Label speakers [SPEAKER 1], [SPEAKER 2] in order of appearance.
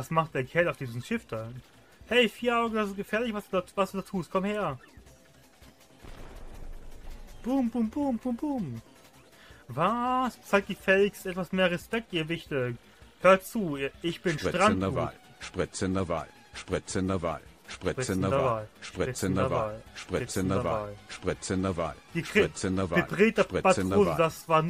[SPEAKER 1] Was macht der Kerl auf diesem Schiff da? Hey, vier Augen, das ist gefährlich, was du, da, was du da tust. Komm her. Boom, boom, boom, boom, boom. Was? Zeigt die Felix etwas mehr Respekt, ihr Wichte. Hört zu, ich bin
[SPEAKER 2] Spritzender
[SPEAKER 1] Strandgut.
[SPEAKER 2] Wahl, spritzender Wahl, spritzender Wahl, spritzender Wahl, spritzender Wahl, spritzender Wahl, spritzender Wahl,
[SPEAKER 1] Die Wahl,
[SPEAKER 2] spritzender Wahl,
[SPEAKER 1] Die
[SPEAKER 2] spritzender Wahl.
[SPEAKER 1] das war nur